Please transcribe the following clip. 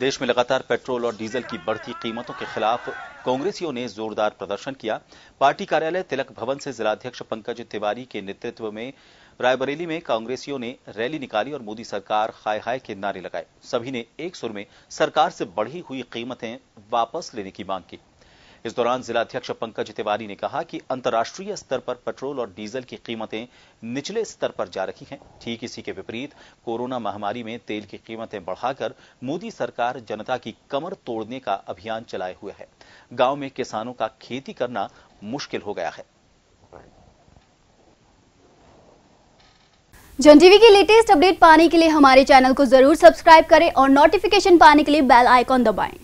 देश में लगातार पेट्रोल और डीजल की बढ़ती कीमतों के खिलाफ कांग्रेसियों ने जोरदार प्रदर्शन किया। पार्टी कार्यालय तिलक भवन से जिलाध्यक्ष पंकज तिवारी के नेतृत्व में रायबरेली में कांग्रेसियों ने रैली निकाली और मोदी सरकार हाय हाय के नारे लगाए। सभी ने एक सुर में, सरकार से बढ़ी हुई कीमतें वापस लेने की मांग की। इस दौरान जिलाध्यक्ष पंकज तिवारी ने कहा कि अंतर्राष्ट्रीय स्तर पर पेट्रोल और डीजल की कीमतें निचले स्तर पर जा रही हैं। ठीक इसी के विपरीत, कोरोना महामारी में तेल की कीमतें बढ़ाकर मोदी सरकार जनता की कमर तोड़ने का अभियान चलाए हुए है। गाँव में किसानों का खेती करना मुश्किल हो गया है। जन टीवी की लेटेस्ट अपडेट पाने के लिए हमारे चैनल को ज़रूर सब्सक्राइब करें और नोटिफिकेशन पाने के लिए बेल आइकॉन दबाएँ।